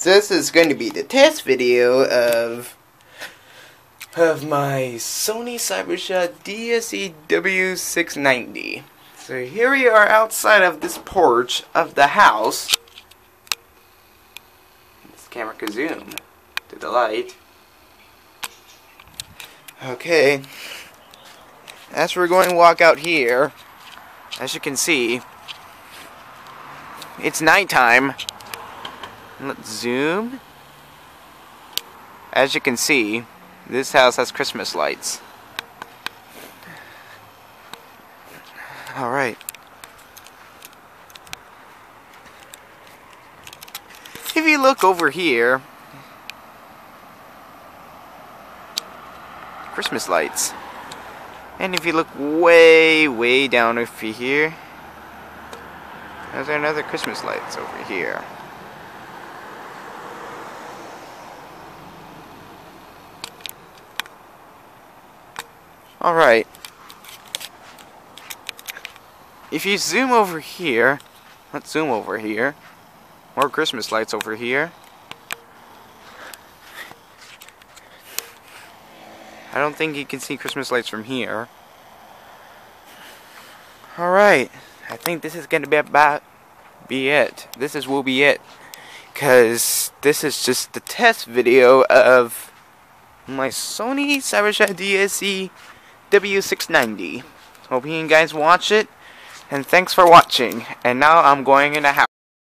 This is going to be the test video of of my Sony CyberShot DSC W690. So here we are outside of this porch of the house. This camera can zoom to the light. Okay. As we're going to walk out here, as you can see, it's nighttime. Let's zoom. As you can see, this house has Christmas lights. Alright. If you look over here, Christmas lights. And if you look way, way down over here, there's another Christmas lights over here. Alright. If you zoom over here, let's zoom over here. More Christmas lights over here. I don't think you can see Christmas lights from here. Alright. I think this is going to be about be it. This is will be it. Cause this is just the test video of my Sony CyberShot DSC W690. Hope you guys watch it. And thanks for watching. And now I'm going in the house.